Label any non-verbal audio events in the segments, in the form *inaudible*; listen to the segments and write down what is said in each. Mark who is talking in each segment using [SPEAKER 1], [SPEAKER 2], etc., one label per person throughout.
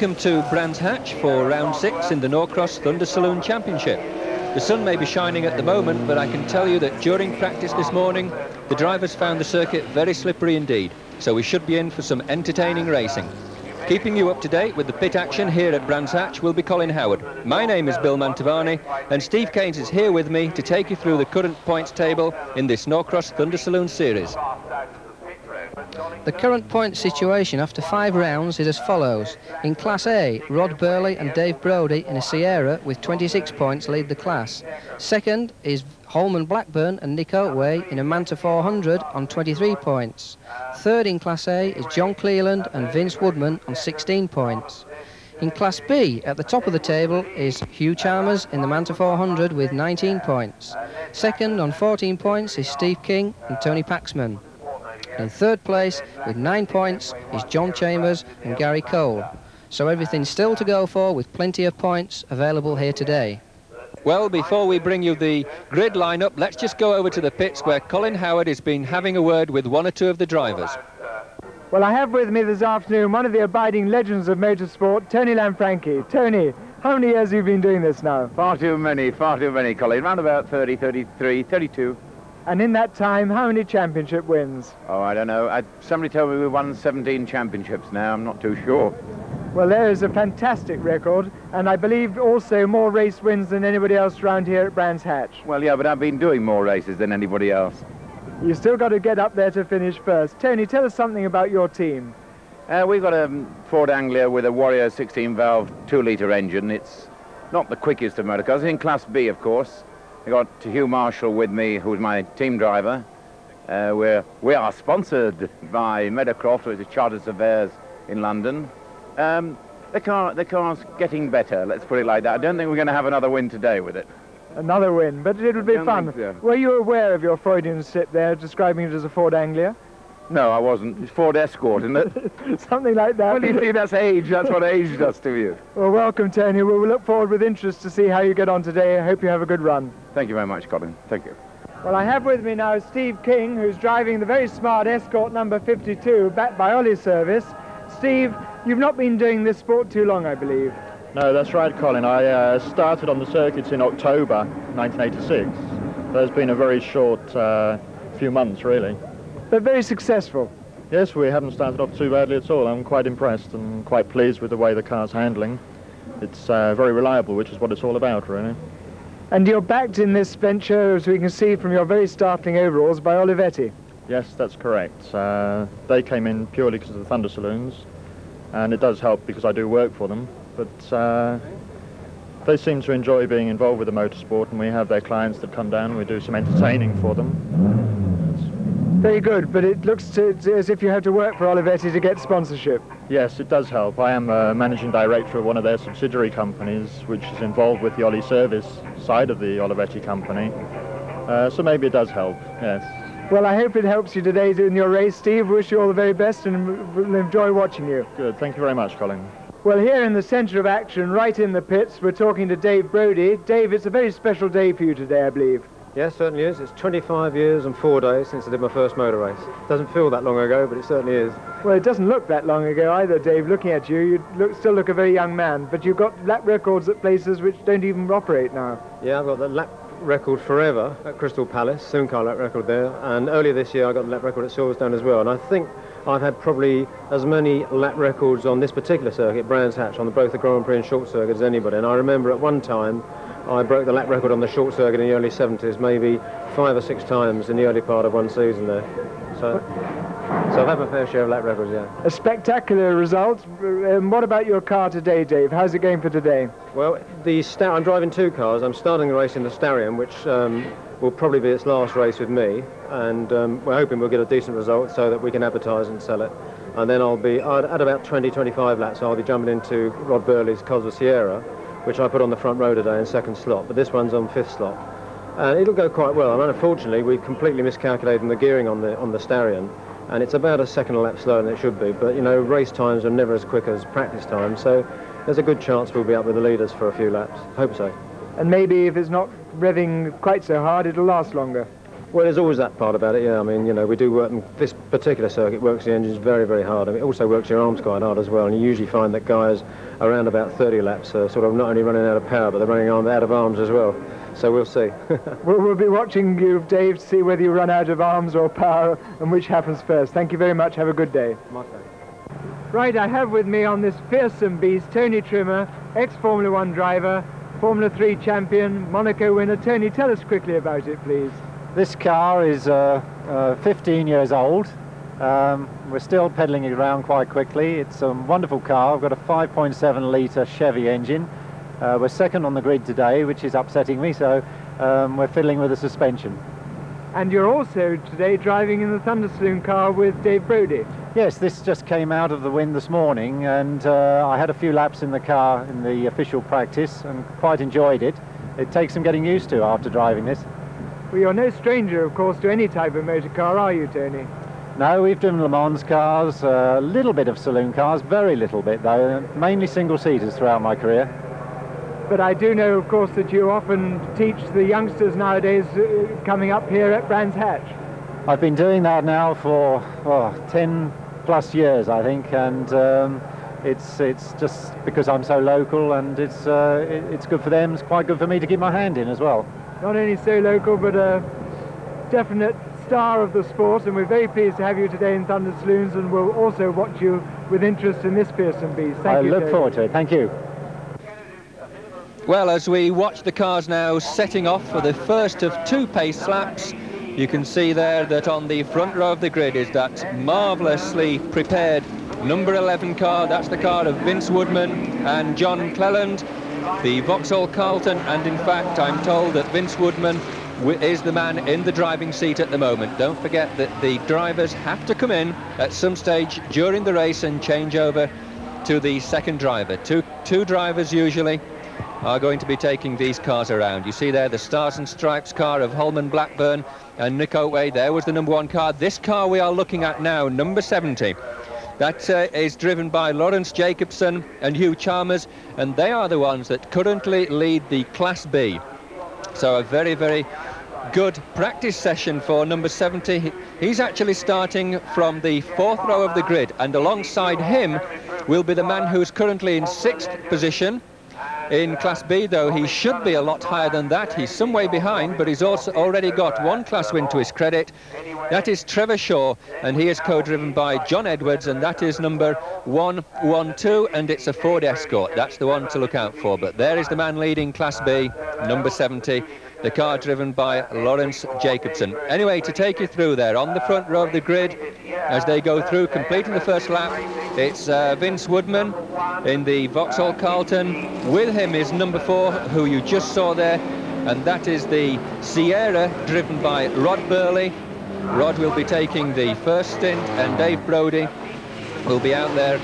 [SPEAKER 1] Welcome to Brands Hatch for round six in the Norcross Thunder Saloon Championship. The sun may be shining at the moment, but I can tell you that during practice this morning, the drivers found the circuit very slippery indeed, so we should be in for some entertaining racing. Keeping you up to date with the pit action here at Brands Hatch will be Colin Howard. My name is Bill Mantovani, and Steve Keynes is here with me to take you through the current points table in this Norcross Thunder Saloon Series.
[SPEAKER 2] The current point situation after five rounds is as follows. In Class A, Rod Burley and Dave Brodie in a Sierra with 26 points lead the class. Second is Holman Blackburn and Nick Otway in a Manta 400 on 23 points. Third in Class A is John Cleland and Vince Woodman on 16 points. In Class B, at the top of the table, is Hugh Chalmers in the Manta 400 with 19 points. Second on 14 points is Steve King and Tony Paxman. In third place, with nine points, is John Chambers and Gary Cole. So everything's still to go for with plenty of points available here today.
[SPEAKER 1] Well, before we bring you the grid lineup, let's just go over to the pits where Colin Howard has been having a word with one or two of the drivers.
[SPEAKER 3] Well, I have with me this afternoon one of the abiding legends of motorsport, Tony Lanfranchi. Tony, how many years have you been doing this now?
[SPEAKER 4] Far too many, far too many, Colin. Round about 30, 33, 32.
[SPEAKER 3] And in that time, how many championship wins?
[SPEAKER 4] Oh, I don't know. I, somebody told me we won 17 championships now. I'm not too sure.
[SPEAKER 3] Well, there is a fantastic record, and I believe also more race wins than anybody else around here at Brands Hatch.
[SPEAKER 4] Well, yeah, but I've been doing more races than anybody else.
[SPEAKER 3] You've still got to get up there to finish first. Tony, tell us something about your team.
[SPEAKER 4] Uh, we've got a Ford Anglia with a Warrior 16-valve 2-litre engine. It's not the quickest of motor cars. In Class B, of course. I got Hugh Marshall with me, who's my team driver. Uh, we're, we are sponsored by Meadowcroft, which is Chartered Surveyors in London. Um, the, car, the car's getting better, let's put it like that. I don't think we're going to have another win today with it.
[SPEAKER 3] Another win, but it would be fun.
[SPEAKER 4] So.
[SPEAKER 3] Were you aware of your Freudian slip there, describing it as a Ford Anglia?
[SPEAKER 4] No, I wasn't. It's Ford Escort, isn't it? *laughs*
[SPEAKER 3] Something like that.
[SPEAKER 4] Well, you see, that's age. That's what age does to you.
[SPEAKER 3] Well, welcome, Tony. We'll look forward with interest to see how you get on today. I hope you have a good run.
[SPEAKER 4] Thank you very much, Colin. Thank you.
[SPEAKER 3] Well, I have with me now Steve King, who's driving the very smart Escort number 52, backed by Ollie Service. Steve, you've not been doing this sport too long, I believe.
[SPEAKER 5] No, that's right, Colin. I uh, started on the circuits in October 1986. There's been a very short uh, few months, really.
[SPEAKER 3] But very successful.
[SPEAKER 5] Yes, we haven't started off too badly at all. I'm quite impressed and quite pleased with the way the car's handling. It's uh, very reliable, which is what it's all about, really.
[SPEAKER 3] And you're backed in this venture, as we can see from your very startling overalls, by Olivetti.
[SPEAKER 5] Yes, that's correct. Uh, they came in purely because of the Thunder Saloons, and it does help because I do work for them. But uh, they seem to enjoy being involved with the motorsport, and we have their clients that come down. We do some entertaining for them.
[SPEAKER 3] Very good, but it looks to, as if you have to work for Olivetti to get sponsorship.
[SPEAKER 5] Yes, it does help. I am a managing director of one of their subsidiary companies, which is involved with the Ollie service side of the Olivetti company. Uh, so maybe it does help, yes.
[SPEAKER 3] Well, I hope it helps you today in your race, Steve. Wish you all the very best and we'll enjoy watching you.
[SPEAKER 5] Good. Thank you very much, Colin.
[SPEAKER 3] Well, here in the centre of action, right in the pits, we're talking to Dave Brodie. Dave, it's a very special day for you today, I believe.
[SPEAKER 6] Yes, certainly is. It's 25 years and four days since I did my first motor race. Doesn't feel that long ago, but it certainly is.
[SPEAKER 3] Well, it doesn't look that long ago either, Dave. Looking at you, you look, still look a very young man, but you've got lap records at places which don't even operate now.
[SPEAKER 6] Yeah, I've got the lap record forever at Crystal Palace, saloon car lap record there, and earlier this year I got the lap record at Silverstone as well. And I think I've had probably as many lap records on this particular circuit, Brands Hatch, on both the Grand Prix and short circuit as anybody. And I remember at one time I broke the lap record on the short circuit in the early 70s, maybe five or six times in the early part of one season there. So, so I've had my fair share of lap records, yeah.
[SPEAKER 3] A spectacular result. Um, what about your car today, Dave? How's it going for today?
[SPEAKER 6] Well, the Star- I'm driving two cars. I'm starting the race in the Starion, which um, will probably be its last race with me, and um, we're hoping we'll get a decent result so that we can advertise and sell it. And then I'll be at, at about 20, 25 laps. I'll be jumping into Rod Burley's Cosworth Sierra, which I put on the front row today in second slot, but this one's on fifth slot. And it'll go quite well. Mean, unfortunately, we've completely miscalculated the gearing on the on the Starion, and it's about a second a lap slower than it should be. But, you know, race times are never as quick as practice times, so there's a good chance we'll be up with the leaders for a few laps. Hope so.
[SPEAKER 3] And maybe if it's not revving quite so hard, it'll last longer.
[SPEAKER 6] Well, there's always that part about it, yeah. I mean, you know, we do work, this particular circuit works the engines very, very hard. I mean, it also works your arms quite hard as well, and you usually find that guys around about 30 laps are sort of not only running out of power, but they're running out of arms as well. So we'll see. *laughs*
[SPEAKER 3] we'll, we'll be watching you, Dave, to see whether you run out of arms or power and which happens first. Thank you very much. Have a good day.
[SPEAKER 6] My pleasure.
[SPEAKER 3] Right, I have with me on this fearsome beast Tony Trimmer, ex-Formula One driver, Formula 3 champion, Monaco winner. Tony, tell us quickly about it, please.
[SPEAKER 7] This car is uh, uh, 15 years old. Um, we're still pedaling it around quite quickly. It's a wonderful car. I've got a 5.7 litre Chevy engine. Uh, we're second on the grid today, which is upsetting me, so um, we're fiddling with the suspension.
[SPEAKER 3] And you're also today driving in the Thunder Saloon car with Dave Brodie.
[SPEAKER 7] Yes, this just came out of the wind this morning, and uh, I had a few laps in the car in the official practice and quite enjoyed it. It takes some getting used to after driving this.
[SPEAKER 3] Well, you're no stranger, of course, to any type of motor car, are you, Tony?
[SPEAKER 7] No, we've driven Le Mans cars, a uh, little bit of saloon cars, very little bit though, mainly single-seaters throughout my career.
[SPEAKER 3] But I do know, of course, that you often teach the youngsters nowadays uh, coming up here at Brands Hatch.
[SPEAKER 7] I've been doing that now for oh, 10 plus years, I think, and um, it's it's just because I'm so local and it's uh, it, it's good for them. It's quite good for me to keep my hand in as well
[SPEAKER 3] not only so local but a definite star of the sport and we're very pleased to have you today in Thunder Saloons and we'll also watch you with interest in this Pearson beast. Thank
[SPEAKER 7] I
[SPEAKER 3] you.
[SPEAKER 7] I look forward to it. Thank you.
[SPEAKER 1] Well, as we watch the cars now setting off for the first of two pace laps, you can see there that on the front row of the grid is that marvellously prepared number 11 car. That's the car of Vince Woodman and John Cleland the Vauxhall Carlton, and in fact, I'm told that Vince Woodman is the man in the driving seat at the moment. Don't forget that the drivers have to come in at some stage during the race and change over to the second driver. Two, two drivers usually are going to be taking these cars around. You see there the Stars and Stripes car of Holman Blackburn and Nick Otway. There was the number one car. This car we are looking at now, number 70. That uh, is driven by Lawrence Jacobson and Hugh Chalmers, and they are the ones that currently lead the Class B. So a very, very good practice session for number 70. He's actually starting from the fourth row of the grid, and alongside him will be the man who's currently in sixth position, in Class B, though, he should be a lot higher than that. He's some way behind, but he's also already got one class win to his credit. That is Trevor Shaw, and he is co-driven by John Edwards, and that is number 112, and it's a Ford Escort. That's the one to look out for. But there is the man leading Class B, number 70 the car driven by Lawrence Jacobson. Anyway, to take you through there, on the front row of the grid, as they go through, completing the first lap, it's uh, Vince Woodman in the Vauxhall Carlton. With him is number four, who you just saw there, and that is the Sierra, driven by Rod Burley. Rod will be taking the first stint, and Dave Brodie will be out there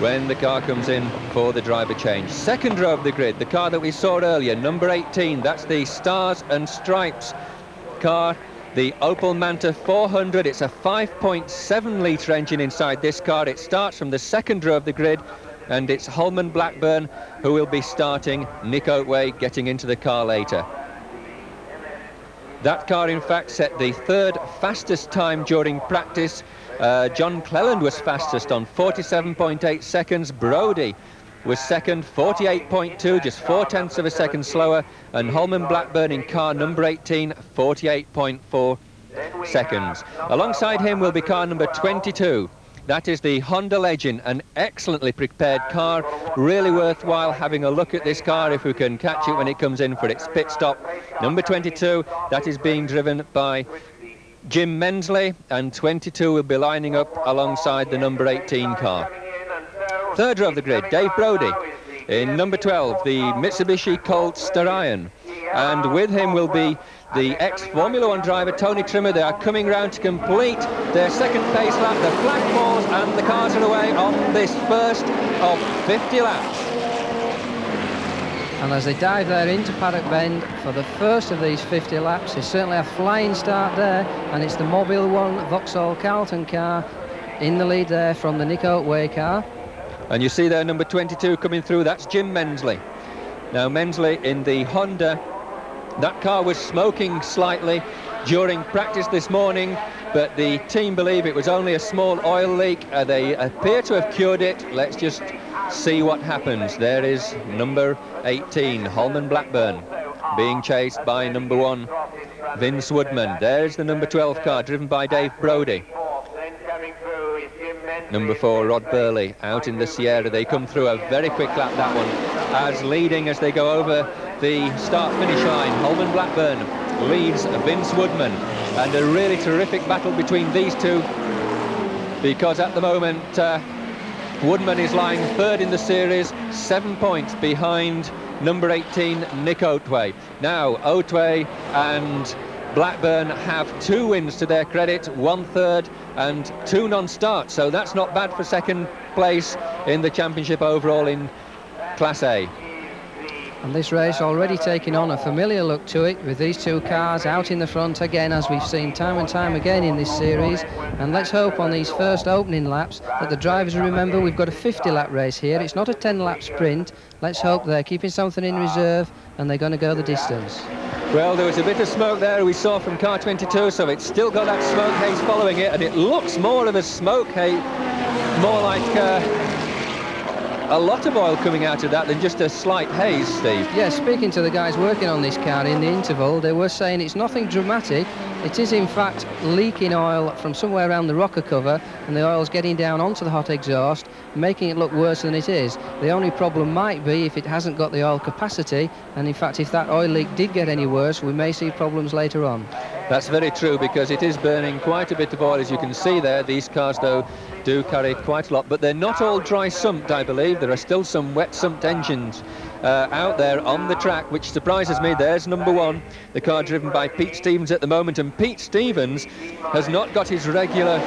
[SPEAKER 1] when the car comes in for the driver change. Second row of the grid, the car that we saw earlier, number 18, that's the Stars and Stripes car, the Opel Manta 400. It's a 5.7 litre engine inside this car. It starts from the second row of the grid, and it's Holman Blackburn who will be starting, Nick Otway getting into the car later. That car, in fact, set the third fastest time during practice uh, John Cleland was fastest on 47.8 seconds. Brodie was second, 48.2, just four tenths of a second slower. And Holman Blackburn in car number 18, 48.4 seconds. Alongside him will be car number 22. That is the Honda Legend, an excellently prepared car. Really worthwhile having a look at this car if we can catch it when it comes in for its pit stop. Number 22, that is being driven by Jim Mensley, and 22 will be lining up alongside the number 18 car. Third row of the grid, Dave Brodie. In number 12, the Mitsubishi Colt Starion. And with him will be the ex-Formula One driver, Tony Trimmer. They are coming round to complete their second pace lap. The flag falls and the cars are away on this first of 50 laps.
[SPEAKER 2] And as they dive there into Paddock Bend for the first of these 50 laps, it's certainly a flying start there, and it's the Mobil 1 Vauxhall Carlton car in the lead there from the Nick Otway car.
[SPEAKER 1] And you see there number 22 coming through, that's Jim Mensley. Now Mensley in the Honda, that car was smoking slightly during practice this morning, but the team believe it was only a small oil leak. Uh, they appear to have cured it. Let's just see what happens. There is number 18, Holman Blackburn, being chased by number one, Vince Woodman. There's the number 12 car, driven by Dave Brodie. Number four, Rod Burley, out in the Sierra. They come through a very quick lap, that one, as leading as they go over the start-finish line. Holman Blackburn leads Vince Woodman, and a really terrific battle between these two, because at the moment, uh, Woodman is lying third in the series, seven points behind number 18, Nick Otway. Now, Otway and Blackburn have two wins to their credit, one third and two non-starts. So that's not bad for second place in the championship overall in Class A.
[SPEAKER 2] And this race already taking on a familiar look to it with these two cars out in the front again as we've seen time and time again in this series. And let's hope on these first opening laps that the drivers remember we've got a 50 lap race here. It's not a 10 lap sprint. Let's hope they're keeping something in reserve and they're going to go the distance.
[SPEAKER 1] Well, there was a bit of smoke there we saw from car 22, so it's still got that smoke haze following it, and it looks more of a smoke haze, more like uh, a lot of oil coming out of that than just a slight haze, Steve.
[SPEAKER 2] Yeah, speaking to the guys working on this car in the interval, they were saying it's nothing dramatic. It is, in fact, leaking oil from somewhere around the rocker cover, and the oil's getting down onto the hot exhaust, making it look worse than it is. The only problem might be if it hasn't got the oil capacity, and in fact, if that oil leak did get any worse, we may see problems later on.
[SPEAKER 1] That's very true because it is burning quite a bit of oil, as you can see there. These cars, though, do carry quite a lot, but they're not all dry sumped, I believe. There are still some wet sumped engines uh, out there on the track, which surprises me. There's number one, the car driven by Pete Stevens at the moment, and Pete Stevens has not got his regular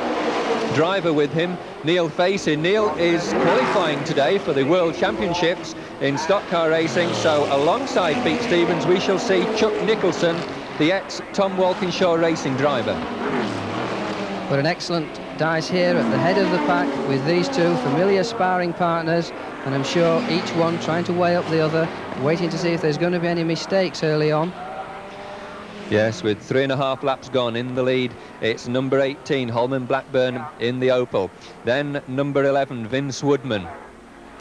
[SPEAKER 1] driver with him, Neil Facey. Neil is qualifying today for the World Championships in stock car racing, so alongside Pete Stevens we shall see Chuck Nicholson the ex-Tom Walkinshaw racing driver.
[SPEAKER 2] But an excellent dice here at the head of the pack with these two familiar sparring partners and I'm sure each one trying to weigh up the other, waiting to see if there's going to be any mistakes early on.
[SPEAKER 1] Yes, with three and a half laps gone in the lead, it's number 18, Holman Blackburn in the Opel. Then number 11, Vince Woodman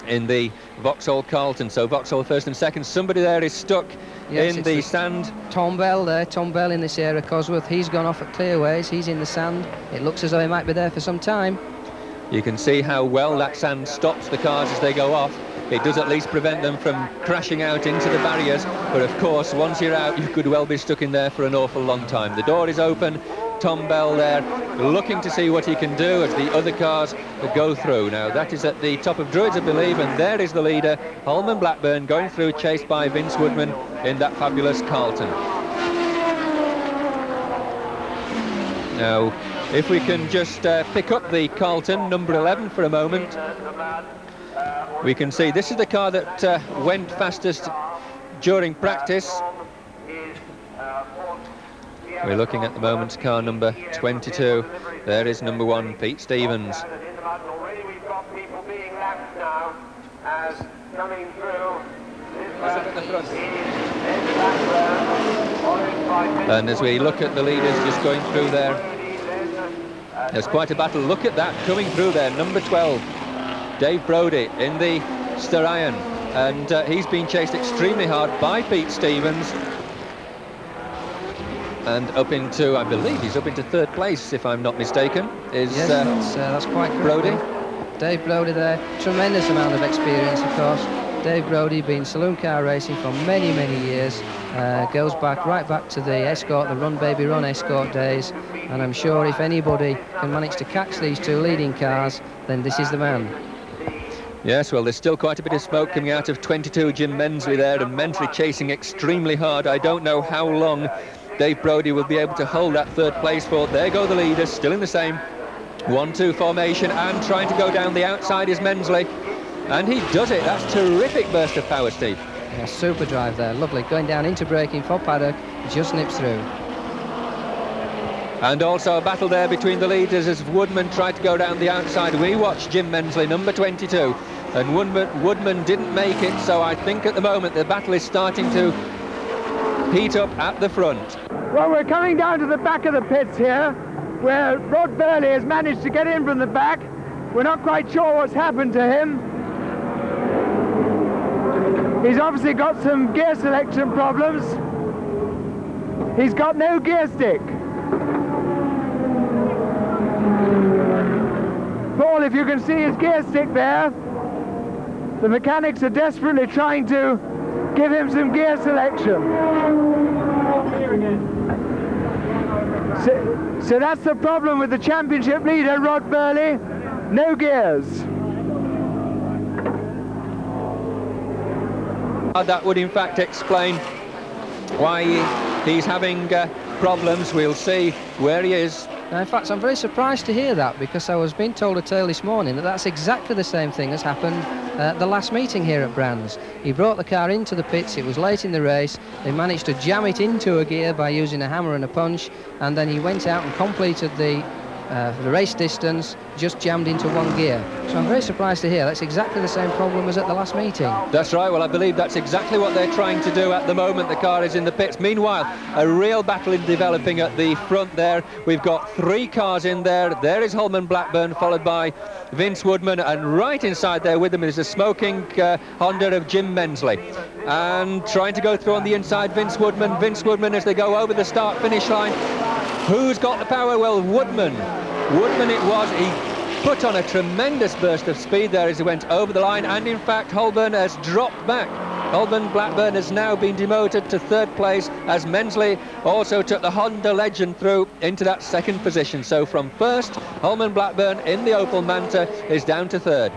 [SPEAKER 1] in the Vauxhall Carlton. So Vauxhall first and second. Somebody there is stuck yes, in the, the sand.
[SPEAKER 2] Tom Bell there, Tom Bell in this Sierra, Cosworth. He's gone off at Clearways. He's in the sand. It looks as though he might be there for some time.
[SPEAKER 1] You can see how well that sand stops the cars as they go off. It does at least prevent them from crashing out into the barriers. But of course, once you're out, you could well be stuck in there for an awful long time. The door is open. Tom Bell there, looking to see what he can do as the other cars go through. Now, that is at the top of Druids, I believe, and there is the leader, Holman Blackburn, going through, chased by Vince Woodman in that fabulous Carlton. Now, if we can just uh, pick up the Carlton, number 11, for a moment, we can see this is the car that uh, went fastest during practice we're looking at the moment car number 22. There is number one, Pete Stevens. And as we look at the leaders just going through there, there's quite a battle. Look at that coming through there, number 12, Dave Brodie in the Starion. And uh, he's been chased extremely hard by Pete Stevens and up into, I believe he's up into third place, if I'm not mistaken, is
[SPEAKER 2] yes, uh, that's, uh, that's quite
[SPEAKER 1] Brodie.
[SPEAKER 2] Dave Brodie there, tremendous amount of experience, of course. Dave Brodie been saloon car racing for many, many years. Uh, goes back right back to the escort, the Run Baby Run escort days. And I'm sure if anybody can manage to catch these two leading cars, then this is the man.
[SPEAKER 1] Yes, well, there's still quite a bit of smoke coming out of 22 Jim Mensley there and Mensley chasing extremely hard. I don't know how long Dave Brodie will be able to hold that third place for. There go the leaders, still in the same 1-2 formation and trying to go down the outside is Mensley. And he does it. That's terrific burst of power, Steve.
[SPEAKER 2] Yeah, super drive there. Lovely. Going down into braking for Paddock. Just nips through.
[SPEAKER 1] And also a battle there between the leaders as Woodman tried to go down the outside. We watched Jim Mensley, number 22. And Woodman, Woodman didn't make it, so I think at the moment the battle is starting to heat up at the front.
[SPEAKER 3] Well, we're coming down to the back of the pits here, where Rod Burley has managed to get in from the back. We're not quite sure what's happened to him. He's obviously got some gear selection problems. He's got no gear stick. Paul, if you can see his gear stick there, the mechanics are desperately trying to give him some gear selection. So, so that's the problem with the championship leader, Rod Burley. No gears.
[SPEAKER 1] That would in fact explain why he's having uh, problems. We'll see where he is.
[SPEAKER 2] Now, in fact, I'm very surprised to hear that because I was being told a tale this morning that that's exactly the same thing as happened uh, at the last meeting here at Brands. He brought the car into the pits, it was late in the race, they managed to jam it into a gear by using a hammer and a punch, and then he went out and completed the, uh, the race distance just jammed into one gear. So I'm very surprised to hear that's exactly the same problem as at the last meeting.
[SPEAKER 1] That's right. Well, I believe that's exactly what they're trying to do at the moment. The car is in the pits. Meanwhile, a real battle is developing at the front there. We've got three cars in there. There is Holman Blackburn, followed by Vince Woodman, and right inside there with them is a smoking uh, Honda of Jim Mensley. And trying to go through on the inside, Vince Woodman. Vince Woodman as they go over the start-finish line. Who's got the power? Well, Woodman. Woodman it was. He put on a tremendous burst of speed there as he went over the line and in fact Holman has dropped back. Holman Blackburn has now been demoted to third place as Mensley also took the Honda Legend through into that second position. So from first, Holman Blackburn in the Opel Manta is down to third.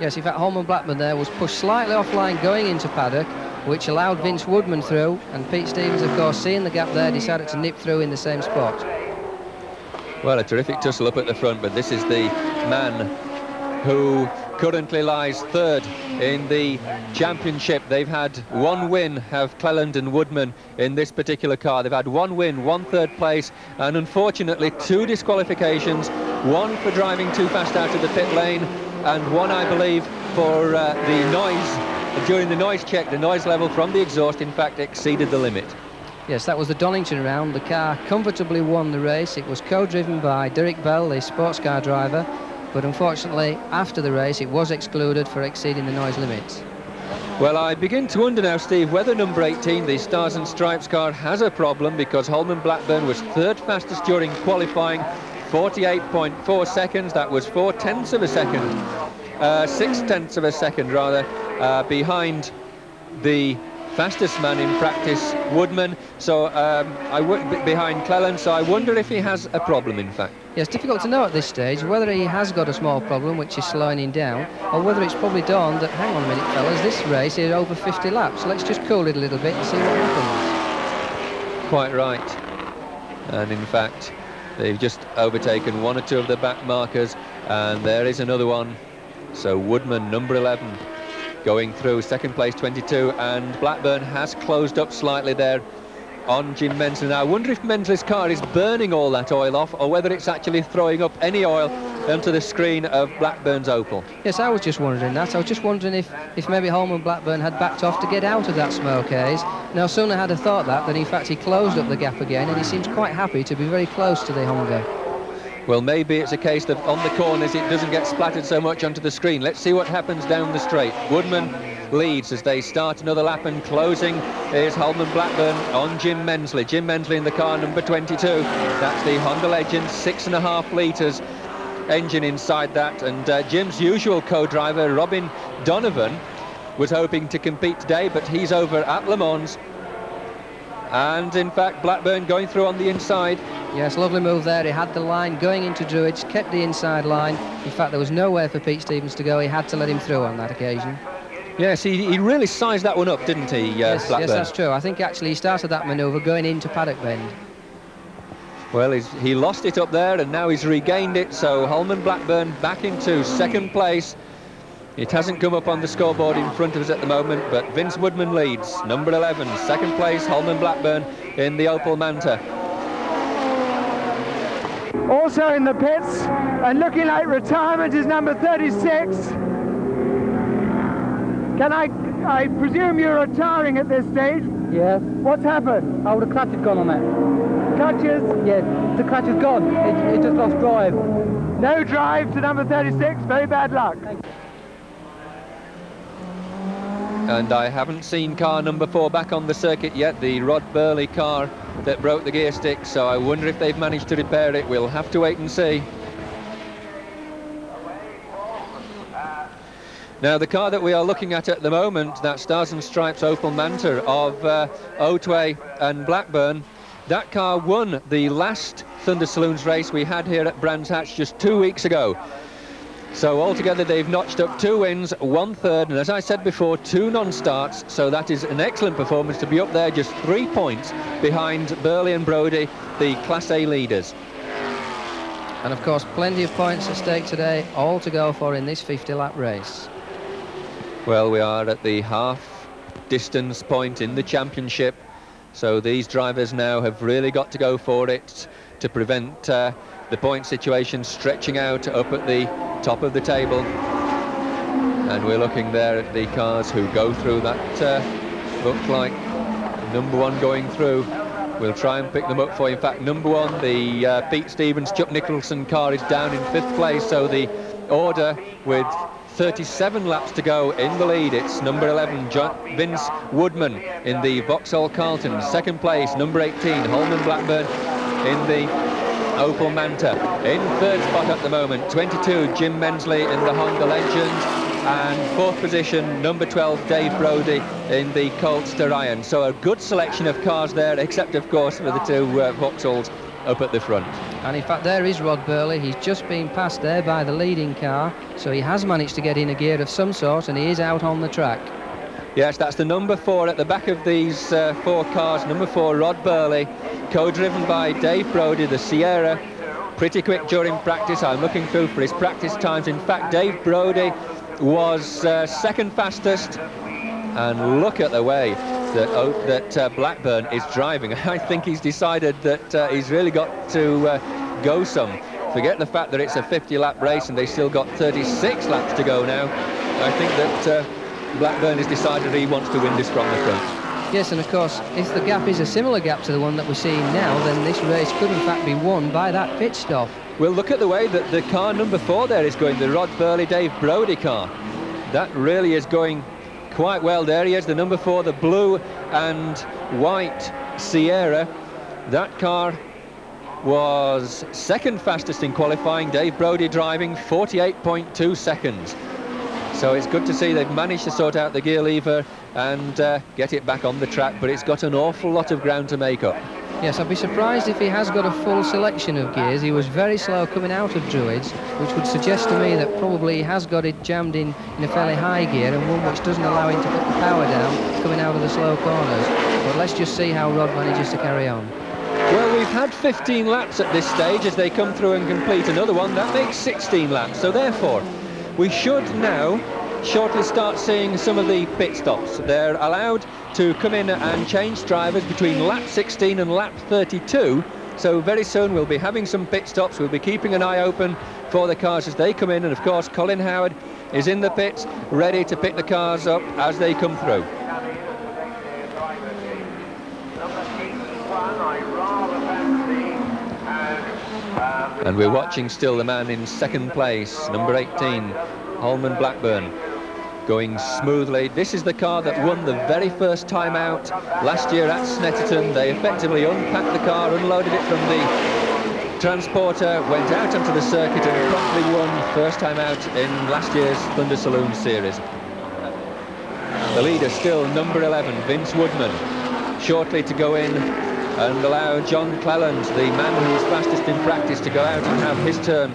[SPEAKER 2] Yes, in fact, Holman Blackburn there was pushed slightly offline going into paddock, which allowed Vince Woodman through, and Pete Stevens, of course, seeing the gap there, decided to nip through in the same spot.
[SPEAKER 1] Well, a terrific tussle up at the front, but this is the man who currently lies third in the championship. They've had one win, have Cleland and Woodman in this particular car. They've had one win, one third place, and unfortunately two disqualifications, one for driving too fast out of the pit lane, and one, I believe, for uh, the noise. During the noise check, the noise level from the exhaust, in fact, exceeded the limit.
[SPEAKER 2] Yes, that was the Donington round. The car comfortably won the race. It was co-driven by Derek Bell, the sports car driver, but unfortunately, after the race, it was excluded for exceeding the noise limits.
[SPEAKER 1] Well, I begin to wonder now, Steve, whether number 18, the Stars and Stripes car, has a problem because Holman Blackburn was third fastest during qualifying, 48.4 seconds. That was four tenths of a second, uh, six tenths of a second rather, uh, behind the fastest man in practice, Woodman. So um, I w- behind Cleland. So I wonder if he has a problem, in fact.
[SPEAKER 2] Yeah, it's difficult to know at this stage whether he has got a small problem, which is slowing him down, or whether it's probably dawned that, hang on a minute, fellas, this race is over 50 laps. Let's just cool it a little bit and see what happens.
[SPEAKER 1] Quite right. And in fact, they've just overtaken one or two of the back markers, and there is another one. So Woodman, number 11, going through second place 22 and Blackburn has closed up slightly there on Jim Mensley. Now I wonder if Mensley's car is burning all that oil off or whether it's actually throwing up any oil onto the screen of Blackburn's Opel.
[SPEAKER 2] Yes, I was just wondering that. I was just wondering if, if maybe Holman Blackburn had backed off to get out of that smoke haze. No sooner had I thought that than in fact he closed up the gap again and he seems quite happy to be very close to the Honda.
[SPEAKER 1] Well, maybe it's a case that on the corners it doesn't get splattered so much onto the screen. Let's see what happens down the straight. Woodman leads as they start another lap and closing is Holman Blackburn on Jim Mensley. Jim Mensley in the car number 22. That's the Honda Legend, six and a half litres engine inside that. And uh, Jim's usual co-driver, Robin Donovan, was hoping to compete today, but he's over at Le Mans. And in fact, Blackburn going through on the inside.
[SPEAKER 2] Yes, lovely move there. He had the line going into Druids, kept the inside line. In fact, there was nowhere for Pete Stevens to go. He had to let him through on that occasion.
[SPEAKER 1] Yes, he, he really sized that one up, didn't he, uh,
[SPEAKER 2] yes,
[SPEAKER 1] Blackburn?
[SPEAKER 2] yes, that's true. I think actually he started that manoeuvre going into paddock bend.
[SPEAKER 1] Well, he's, he lost it up there and now he's regained it. So Holman Blackburn back into second place. It hasn't come up on the scoreboard in front of us at the moment, but Vince Woodman leads. Number 11, second place, Holman Blackburn in the Opel Manta.
[SPEAKER 3] Also in the pits and looking like retirement is number 36. Can I, I presume you're retiring at this stage?
[SPEAKER 8] Yes.
[SPEAKER 3] What's happened?
[SPEAKER 8] Oh, the clutch had gone on that.
[SPEAKER 3] Clutches.
[SPEAKER 8] Yeah, the clutch is gone. It, it just lost drive.
[SPEAKER 3] No drive to number 36. Very bad luck.
[SPEAKER 1] And I haven't seen car number four back on the circuit yet, the Rod Burley car that broke the gear stick, so I wonder if they've managed to repair it. We'll have to wait and see. Now, the car that we are looking at at the moment, that Stars and Stripes Opel Manta of uh, Otway and Blackburn, that car won the last Thunder Saloons race we had here at Brands Hatch just two weeks ago. So altogether they've notched up two wins, one third, and as I said before, two non-starts. So that is an excellent performance to be up there just three points behind Burley and Brodie, the Class A leaders.
[SPEAKER 2] And of course, plenty of points at stake today, all to go for in this 50-lap race.
[SPEAKER 1] Well, we are at the half distance point in the championship. So these drivers now have really got to go for it to prevent uh, the point situation stretching out up at the top of the table. And we're looking there at the cars who go through that uh, look like number one going through. We'll try and pick them up for you. In fact, number one, the uh, Pete Stevens, Chuck Nicholson car is down in fifth place. So the order with 37 laps to go in the lead. It's number 11, John Vince Woodman in the Vauxhall Carlton. Second place, number 18, Holman Blackburn in the Opel Manta. In third spot at the moment, 22, Jim Mensley in the Honda Legend. And fourth position, number 12, Dave Brodie in the Colt Starion. So a good selection of cars there, except, of course, for the two uh, Vauxhalls up at the front.
[SPEAKER 2] And in fact, there is Rod Burley. He's just been passed there by the leading car, so he has managed to get in a gear of some sort, and he is out on the track.
[SPEAKER 1] Yes, that's the number four at the back of these uh, four cars. Number four, Rod Burley, co-driven by Dave Brodie, the Sierra. Pretty quick during practice. I'm looking through for his practice times. In fact, Dave Brodie was uh, second fastest. And look at the way that, oh, that uh, Blackburn is driving. *laughs* I think he's decided that uh, he's really got to uh, go some. Forget the fact that it's a 50-lap race and they still got 36 laps to go now. I think that uh, Blackburn has decided he wants to win this from the front.
[SPEAKER 2] Yes, and of course, if the gap is a similar gap to the one that we're seeing now, then this race could in fact be won by that pit stop.
[SPEAKER 1] Well, look at the way that the car number four there is going, the Rod Burley, Dave Brodie car. That really is going quite well there. He is the number four, the blue and white Sierra. That car was second fastest in qualifying. Dave Brodie driving 48.2 seconds. So it's good to see they've managed to sort out the gear lever and uh, get it back on the track, but it's got an awful lot of ground to make up.
[SPEAKER 2] Yes, I'd be surprised if he has got a full selection of gears. He was very slow coming out of Druids, which would suggest to me that probably he has got it jammed in in a fairly high gear and one which doesn't allow him to put the power down coming out of the slow corners. But let's just see how Rod manages to carry on.
[SPEAKER 1] Well, we've had 15 laps at this stage as they come through and complete another one. That makes 16 laps. So therefore, we should now shortly start seeing some of the pit stops. They're allowed to come in and change drivers between lap 16 and lap 32. So very soon we'll be having some pit stops. We'll be keeping an eye open for the cars as they come in. And of course, Colin Howard is in the pits, ready to pick the cars up as they come through. And we're watching still the man in second place, number 18, Holman Blackburn going smoothly. This is the car that won the very first time out last year at Snetterton. They effectively unpacked the car, unloaded it from the transporter, went out onto the circuit and promptly won first time out in last year's Thunder Saloon Series. The leader still number 11, Vince Woodman, shortly to go in and allow John Cleland, the man who was fastest in practice, to go out and have his turn.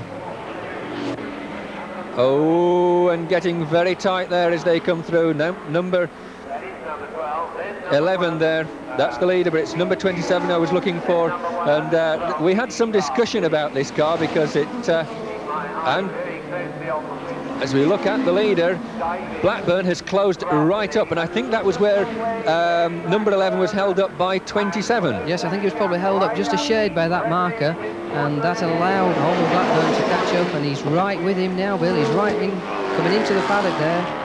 [SPEAKER 1] Oh, and getting very tight there as they come through. Now, number 11 there. That's the leader, but it's number 27 I was looking for. And uh, we had some discussion about this car because it... Uh, and as we look at the leader, Blackburn has closed right up, and I think that was where um, number 11 was held up by 27.
[SPEAKER 2] Yes, I think he was probably held up just a shade by that marker, and that allowed Holman Blackburn to catch up, and he's right with him now, Bill. He's right in, coming into the paddock there.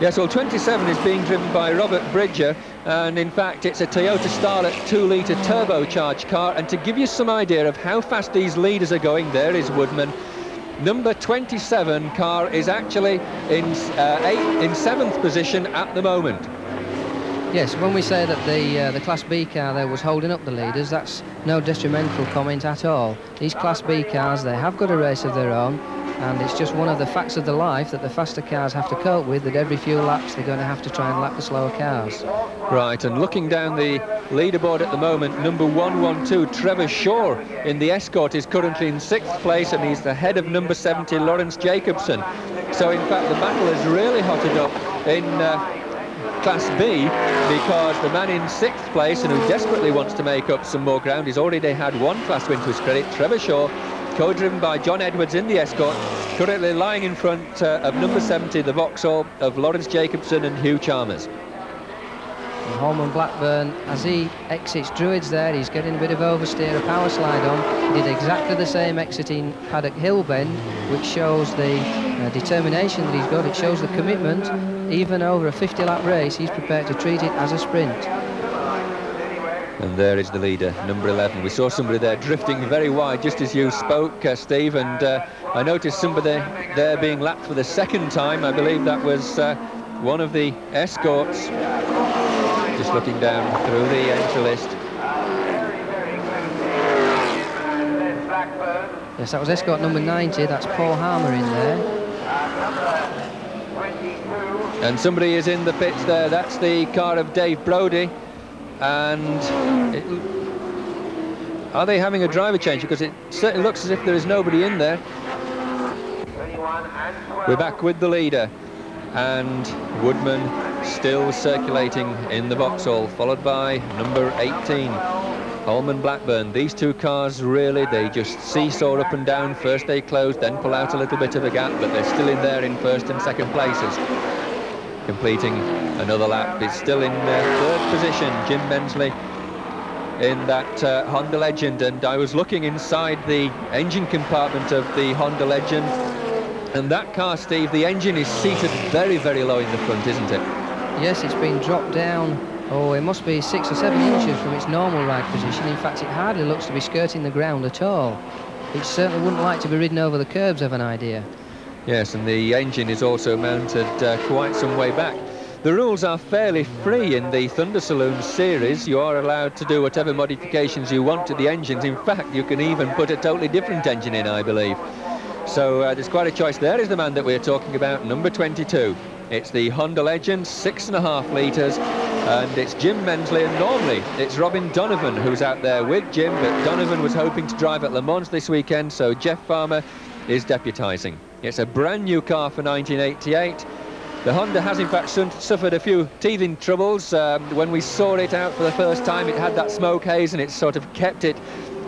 [SPEAKER 1] Yes, well, 27 is being driven by Robert Bridger, And in fact, it's a Toyota Starlet 2-litre turbocharged car. And to give you some idea of how fast these leaders are going, there is Woodman. Number 27 car is actually in, uh, eight, in seventh position at the moment.
[SPEAKER 2] Yes, when we say that the uh, the Class B car there was holding up the leaders, that's no detrimental comment at all. These Class B cars, they have got a race of their own, and it's just one of the facts of the life that the faster cars have to cope with, that every few laps they're going to have to try and lap the slower cars.
[SPEAKER 1] Right, and looking down the leaderboard at the moment, number 112, Trevor Shaw in the Escort is currently in sixth place, and he's the head of number 70, Lawrence Jacobson. So in fact, the battle is really hotted up in uh, Class B because the man in sixth place and who desperately wants to make up some more ground, he's already had one class win to his credit, Trevor Shaw, co-driven by John Edwards in the Escort, currently lying in front uh, of number 70, the Vauxhall of Lawrence Jacobson and Hugh Chalmers.
[SPEAKER 2] And Holman Blackburn, as he exits Druids there, he's getting a bit of oversteer, a power slide on. He did exactly the same exiting Paddock Hill bend, which shows the uh, determination that he's got. It shows the commitment. Even over a 50-lap race, he's prepared to treat it as a sprint.
[SPEAKER 1] And there is the leader, number 11. We saw somebody there drifting very wide just as you spoke, uh, Steve, and uh, I noticed somebody there being lapped for the second time. I believe that was uh, one of the escorts just looking down through the entry list.
[SPEAKER 2] Yes, that was escort number 90. That's Paul Harmer in there.
[SPEAKER 1] And somebody is in the pits there. That's the car of Dave Brodie. And it, are they having a driver change? Because it certainly looks as if there is nobody in there. We're back with the leader. And Woodman still circulating in the Vauxhall, followed by number 18, Holman Blackburn. These two cars really, they just seesaw up and down. First they close, then pull out a little bit of a gap, but they're still in there in first and second places. Completing another lap is still in uh, third position, Jim Mensley in that uh, Honda Legend and I was looking inside the engine compartment of the Honda Legend and that car, Steve, the engine is seated very, very low in the front, isn't it?
[SPEAKER 2] Yes, it's been dropped down. Oh, it must be six or seven inches from its normal ride position. In fact, it hardly looks to be skirting the ground at all. It certainly wouldn't like to be ridden over the curbs, have an idea.
[SPEAKER 1] Yes, and the engine is also mounted uh, quite some way back. The rules are fairly free in the Thunder Saloon series. You are allowed to do whatever modifications you want to the engines. In fact, you can even put a totally different engine in, I believe. So uh, there's quite a choice. There is the man that we're talking about, number 22. It's the Honda Legend, six and a half litres, and it's Jim Mensley, and normally it's Robin Donovan who's out there with Jim, but Donovan was hoping to drive at Le Mans this weekend, so Jeff Farmer is deputising. It's a brand new car for 1988. The Honda has in fact suffered a few teething troubles. Um, when we saw it out for the first time, it had that smoke haze and it sort of kept it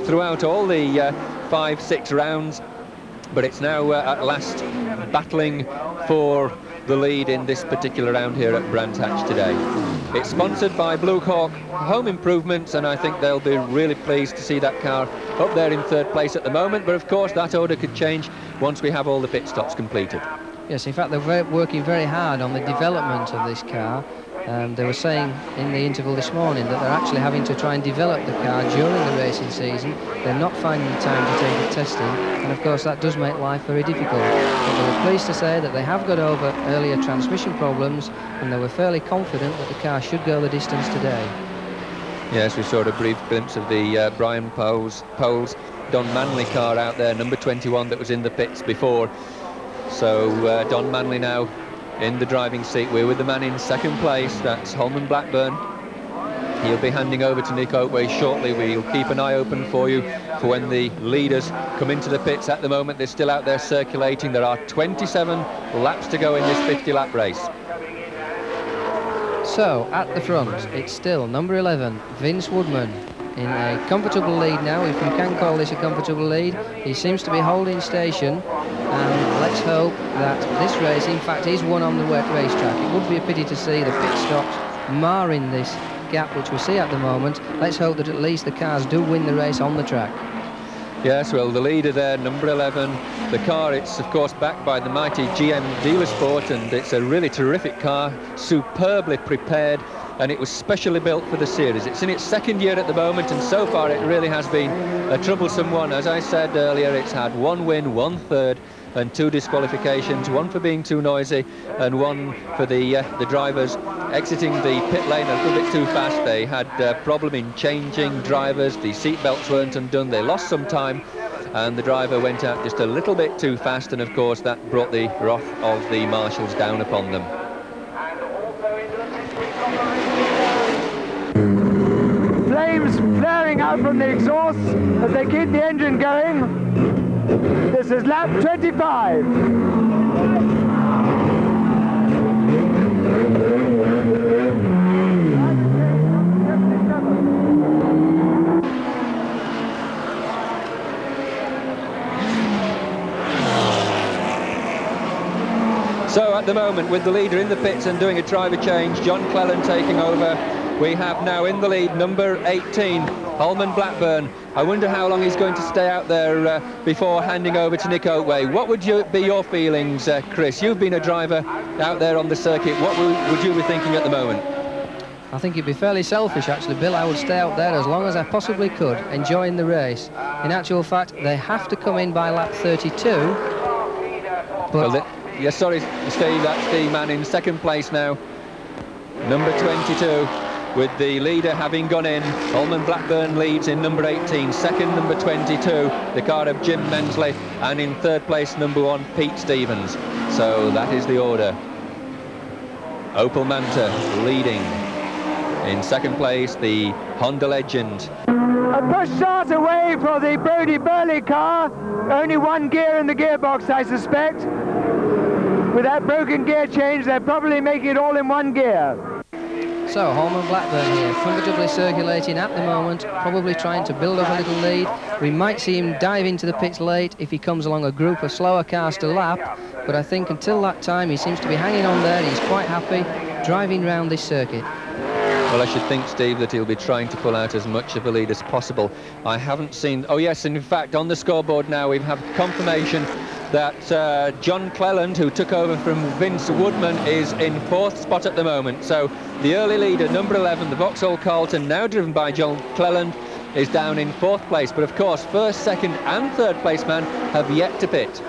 [SPEAKER 1] throughout all the uh, five, six rounds. But it's now uh, at last battling for the lead in this particular round here at Brands Hatch today. It's sponsored by Blue Hawk Home Improvements and I think they'll be really pleased to see that car up there in third place at the moment but of course that order could change once we have all the pit stops completed.
[SPEAKER 2] Yes, in fact they're working very hard on the development of this car um, they were saying in the interval this morning that they're actually having to try and develop the car during the racing season. They're not finding the time to take it testing, and of course that does make life very difficult. But they were pleased to say that they have got over earlier transmission problems, and they were fairly confident that the car should go the distance today.
[SPEAKER 1] Yes, we saw a brief glimpse of the uh, Brian Poles, Poles Don Manley car out there, number 21, that was in the pits before. So uh, Don Manley now in the driving seat. We're with the man in second place, that's Holman Blackburn. He'll be handing over to Nick Otway shortly. We'll keep an eye open for you for when the leaders come into the pits. At the moment, they're still out there circulating. There are 27 laps to go in this 50-lap race.
[SPEAKER 2] So, at the front, it's still number 11, Vince Woodman, in a comfortable lead now, if you can call this a comfortable lead. He seems to be holding station, and let's hope that this race, in fact, is won on the wet racetrack. It would be a pity to see the pit stops marring this gap which we see at the moment. Let's hope that at least the cars do win the race on the track.
[SPEAKER 1] Yes, well, the leader there, number 11, The car, it's of course backed by the mighty GM Dealer Sport and it's a really terrific car, superbly prepared and it was specially built for the series. It's in its second year at the moment and so far it really has been a troublesome one. As I said earlier, it's had one win, one third and two disqualifications, one for being too noisy and one for the uh, the drivers exiting the pit lane a little bit too fast. They had a problem in changing drivers, the seat belts weren't undone, they lost some time and the driver went out just a little bit too fast and of course that brought the wrath of the marshals down upon them.
[SPEAKER 3] Flames flaring out from the exhaust as they keep the engine going. This is lap 25.
[SPEAKER 1] So at the moment, with the leader in the pits and doing a driver change, John Cleland taking over, we have now in the lead number 18, Holman Blackburn. I wonder how long he's going to stay out there uh, before handing over to Nick Otway. What would you, be your feelings, uh, Chris? You've been a driver out there on the circuit. What would, would you be thinking at the moment?
[SPEAKER 2] I think it'd be fairly selfish, actually, Bill. I would stay out there as long as I possibly could, enjoying the race. In actual fact, they have to come in by lap 32. But
[SPEAKER 1] well, Yes, sorry, Steve, that's the man in second place now. Number 22, with the leader having gone in. Holman Blackburn leads in number 18, second number 22, the car of Jim Mensley. And in third place, number one, Pete Stevens. So that is the order. Opel Manta leading. In second place, the Honda Legend.
[SPEAKER 3] A push start away for the Brodie Burley car. Only one gear in the gearbox, I suspect. With that broken gear change, they're probably making it all in one gear.
[SPEAKER 2] So Holman Blackburn here, comfortably circulating at the moment, probably trying to build up a little lead. We might see him dive into the pits late if he comes along a group of slower cars to lap, but I think until that time he seems to be hanging on there. He's quite happy driving round this circuit.
[SPEAKER 1] Well, I should think, Steve, that he'll be trying to pull out as much of a lead as possible. I haven't seen... Oh, yes, in fact, on the scoreboard now, we have confirmation that uh, John Cleland, who took over from Vince Woodman, is in fourth spot at the moment. So the early leader, number 11, the Vauxhall Carlton, now driven by John Cleland, is down in fourth place. But of course, first, second and third place man have yet to pit.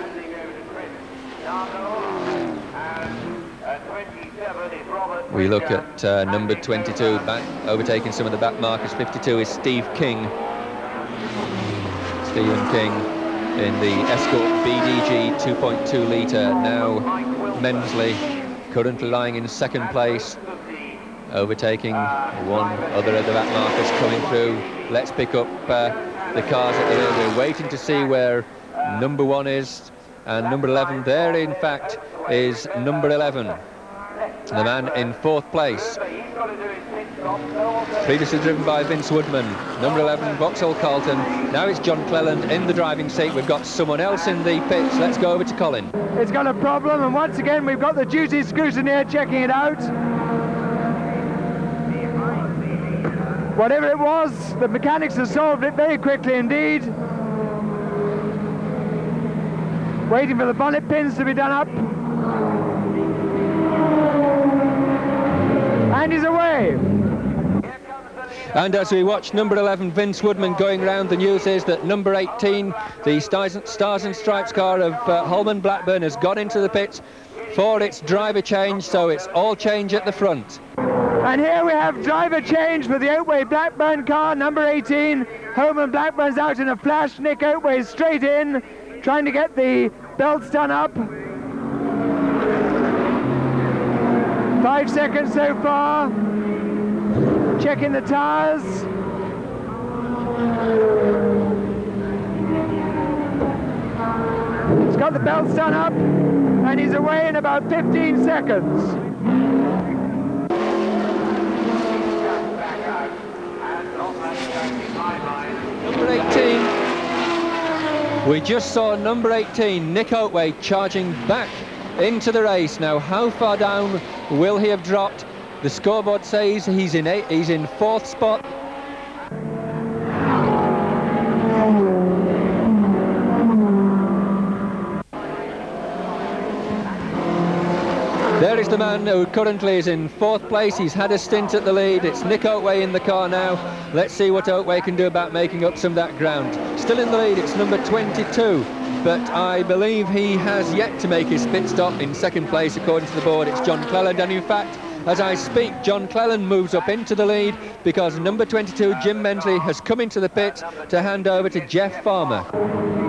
[SPEAKER 1] We look at uh, number 22, back, overtaking some of the back markers. 52 is Steve King. Stephen King in the Escort BDG 2.2 litre. Now Mensley currently lying in second place, overtaking one other of the back markers coming through. Let's pick up uh, the cars at the rear. We're waiting to see where number one is and number 11 there in fact is number 11 the man in fourth place Previously driven by Vince Woodman. Number 11, Vauxhall Carlton. Now it's John Cleland in the driving seat. We've got someone else in the pits. Let's go over to Colin.
[SPEAKER 3] It's got a problem, and once again, we've got the duty scrutineer checking it out. Whatever it was, the mechanics have solved it very quickly indeed. Waiting for the bonnet pins to be done up. And he's away.
[SPEAKER 1] And as we watch number 11, Vince Woodman, going round, the news is that number 18, the Stars, and Stripes car of uh, Holman Blackburn, has got into the pits for its driver change, so it's all change at the front.
[SPEAKER 3] And here we have driver change for the Otway Blackburn car, number 18. Holman Blackburn's out in a flash. Nick Otway straight in, trying to get the belts done up. Five seconds so far checking the tires. He's got the belts done up and he's away in about 15 seconds.
[SPEAKER 1] Number 18. We just saw number 18, Nick Otway, charging back into the race. Now, how far down will he have dropped? The scoreboard says he's in eight, he's in fourth spot. There is the man who currently is in fourth place. He's had a stint at the lead. It's Nick Otway in the car now. Let's see what Otway can do about making up some of that ground. Still in the lead, it's number 22. But I believe he has yet to make his pit stop in second place, according to the board. It's John Cleland. And in fact, as I speak, John Cleland moves up into the lead because number 22, Jim Mensley, has come into the pit to hand over to Jeff Farmer.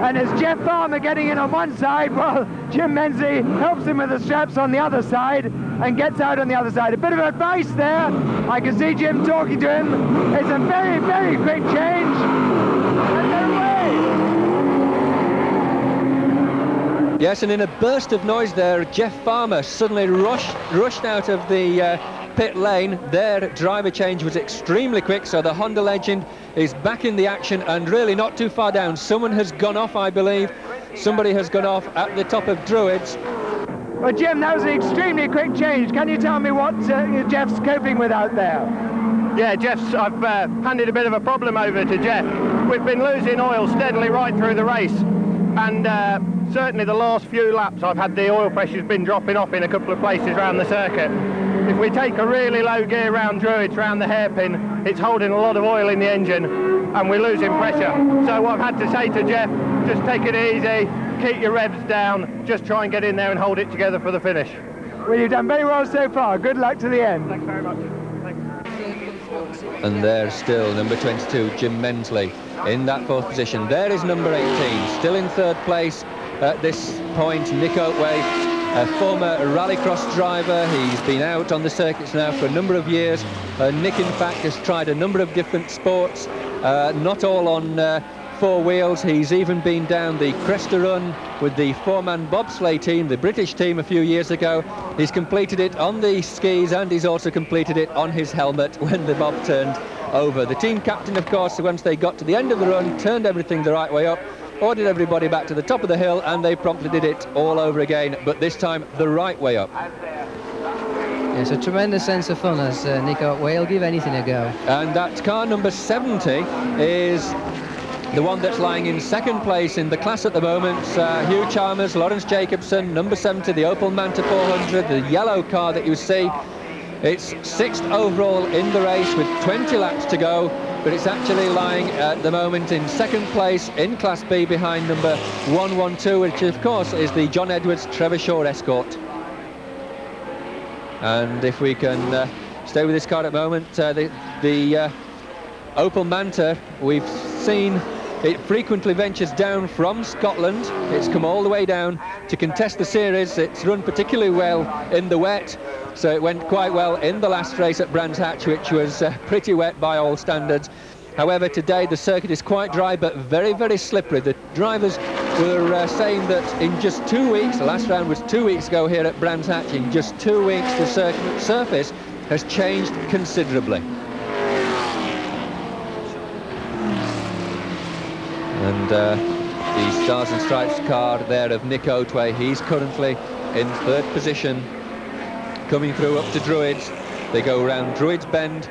[SPEAKER 3] And as Jeff Farmer getting in on one side, well, Jim Mensley helps him with the straps on the other side and gets out on the other side. A bit of advice there. I can see Jim talking to him. It's a very, very quick change.
[SPEAKER 1] Yes, and in a burst of noise there, Jeff Farmer suddenly rushed, rushed out of the uh, pit lane. Their driver change was extremely quick, so the Honda legend is back in the action and really not too far down. Someone has gone off, I believe. Somebody has gone off at the top of Druids.
[SPEAKER 3] Well, Jim, that was an extremely quick change. Can you tell me what uh, Jeff's coping with out there?
[SPEAKER 9] Yeah, Jeff's, I've uh, handed a bit of a problem over to Jeff. We've been losing oil steadily right through the race. And uh, certainly the last few laps I've had the oil pressure's been dropping off in a couple of places around the circuit. If we take a really low gear round Druids, round the hairpin, it's holding a lot of oil in the engine and we're losing pressure. So what I've had to say to Jeff, just take it easy, keep your revs down, just try and get in there and hold it together for the finish.
[SPEAKER 3] Well, you've done very well so far. Good luck to the end.
[SPEAKER 9] Thanks very much.
[SPEAKER 1] And there's still number 22, Jim Mensley, in that fourth position. There is number 18, still in third place, at this point, Nick Otway, a former rallycross driver. He's been out on the circuits now for a number of years. Uh, Nick, in fact, has tried a number of different sports, uh, not all on uh, four wheels. He's even been down the Cresta Run with the four-man bobsleigh team, the British team, a few years ago. He's completed it on the skis and he's also completed it on his helmet *laughs* when the bob turned over. The team captain, of course, once they got to the end of the run, turned everything the right way up ordered everybody back to the top of the hill and they promptly did it all over again, but this time the right way up.
[SPEAKER 2] It's a tremendous sense of fun as uh, Otway will give anything a go.
[SPEAKER 1] And that car number 70 is the one that's lying in second place in the class at the moment. Uh, Hugh Chalmers, Lawrence Jacobson, number 70, the Opel Manta 400, the yellow car that you see. It's sixth overall in the race with 20 laps to go but it's actually lying at the moment in second place in Class B behind number 112, which of course is the John Edwards Trevor Shaw Escort. And if we can uh, stay with this car at the moment, uh, the, the uh, Opel Manta, we've seen it frequently ventures down from Scotland. It's come all the way down to contest the series. It's run particularly well in the wet. So it went quite well in the last race at Brands Hatch, which was uh, pretty wet by all standards. However, today the circuit is quite dry, but very, very slippery. The drivers were uh, saying that in just two weeks, the last round was two weeks ago here at Brands Hatch, in just two weeks the surface has changed considerably. And uh, the Stars and Stripes card there of Nick Otway, he's currently in third position coming through up to Druids. They go around Druids Bend,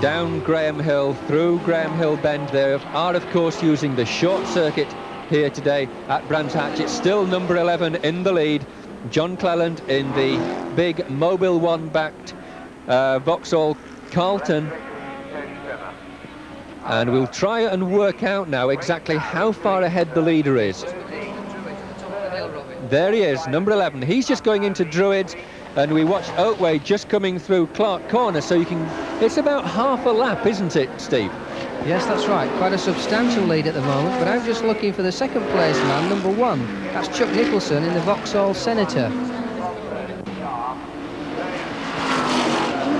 [SPEAKER 1] down Graham Hill, through Graham Hill Bend. They are, of course, using the short circuit here today at Brands Hatch. It's still number 11 in the lead. John Cleland in the big Mobil One backed uh, Vauxhall Carlton. And we'll try and work out now exactly how far ahead the leader is. There he is, number 11. He's just going into Druids and we watched Otway just coming through Clark Corner so you can it's about half a lap isn't it Steve?
[SPEAKER 2] Yes that's right. Quite a substantial lead at the moment but I'm just looking for the second place man number one. That's Chuck Nicholson in the Vauxhall Senator.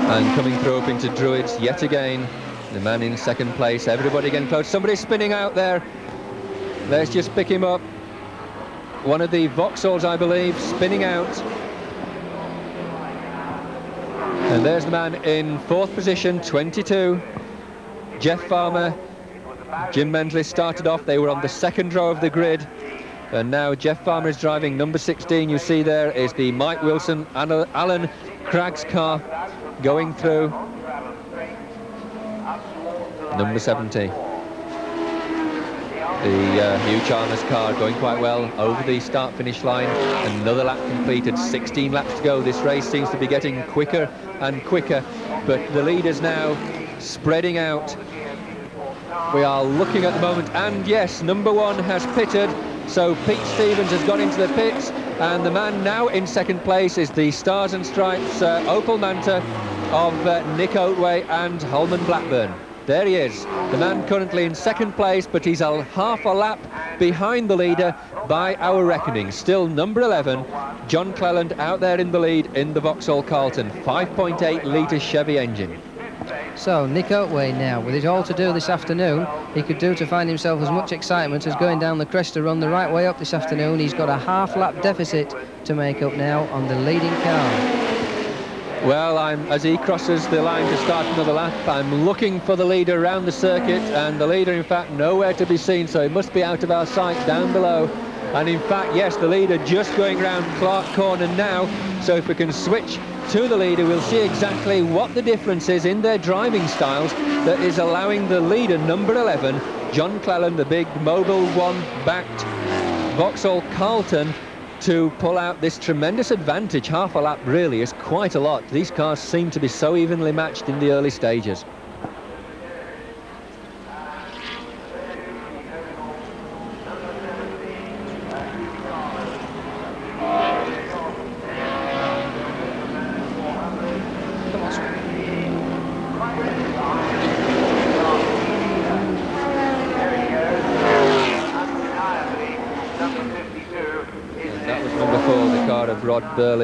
[SPEAKER 1] And coming through up into Druids yet again the man in second place everybody getting close somebody spinning out there let's just pick him up one of the Vauxhalls I believe spinning out and there's the man in fourth position, 22, Jeff Farmer. Jim Mensley started off, they were on the second row of the grid. And now Jeff Farmer is driving number 16. You see there is the Mike Wilson, and Alan Cragg's car going through. Number 70. The uh, Hugh Chalmers car going quite well over the start-finish line. Another lap completed, 16 laps to go. This race seems to be getting quicker and quicker, but the leaders now spreading out. We are looking at the moment, and yes, number one has pitted, so Pete Stevens has gone into the pits, and the man now in second place is the Stars and Stripes uh, Opel Manta of uh, Nick Otway and Holman Blackburn. There he is, the man currently in second place, but he's a half a lap behind the leader by our reckoning. Still number 11, John Cleland out there in the lead in the Vauxhall Carlton, 5.8 litre Chevy engine.
[SPEAKER 2] So Nick Otway now, with it all to do this afternoon, he could do to find himself as much excitement as going down the Cresta Run the right way up this afternoon. He's got a half lap deficit to make up now on the leading car.
[SPEAKER 1] Well, I'm, as he crosses the line to start another lap, I'm looking for the leader around the circuit, and the leader, in fact, nowhere to be seen, so he must be out of our sight down below. And in fact, yes, the leader just going round Clark Corner now, so if we can switch to the leader, we'll see exactly what the difference is in their driving styles that is allowing the leader, number 11, John Cleland, the big Mobil One-backed Vauxhall Carlton, to pull out this tremendous advantage. Half a lap really is quite a lot. These cars seem to be so evenly matched in the early stages.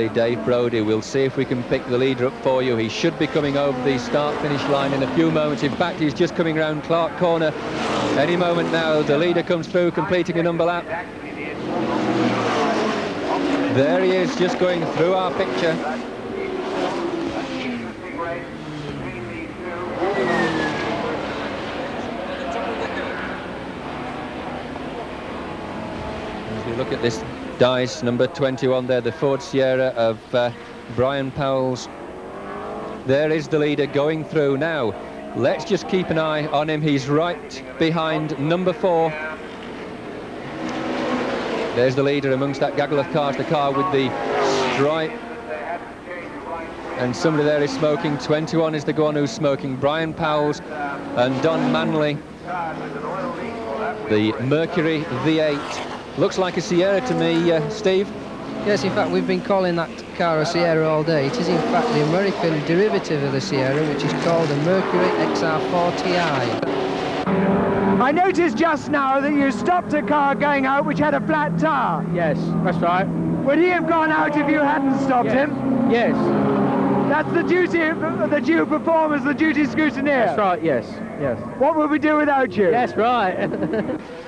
[SPEAKER 1] Dave Brodie. We'll see if we can pick the leader up for you. He should be coming over the start-finish line in a few moments. In fact, he's just coming around Clark Corner. Any moment now, the leader comes through, completing a number lap. There he is, just going through our picture. As we look at dice, number 21 there, the Ford Sierra of uh, Brian Powell's. There is the leader going through now. Let's just keep an eye on him. He's right behind number four. There's the leader amongst that gaggle of cars, the car with the stripe. And somebody there is smoking. 21 is the one who's smoking. Brian Powell's and Don Manley. The Mercury V8 Looks like a Sierra to me, uh, Steve.
[SPEAKER 2] Yes, in fact, we've been calling that car a Sierra all day. It is, in fact, the American derivative of the Sierra, which is called a Mercury XR4Ti.
[SPEAKER 3] I noticed just now that you stopped a car going out which had a flat tire.
[SPEAKER 8] Yes, that's right.
[SPEAKER 3] Would he have gone out if you hadn't stopped
[SPEAKER 8] yes.
[SPEAKER 3] him?
[SPEAKER 8] Yes.
[SPEAKER 3] That's the duty that you perform as the duty scrutineer?
[SPEAKER 8] That's right, yes, yes.
[SPEAKER 3] What would we do without you?
[SPEAKER 8] That's right. *laughs*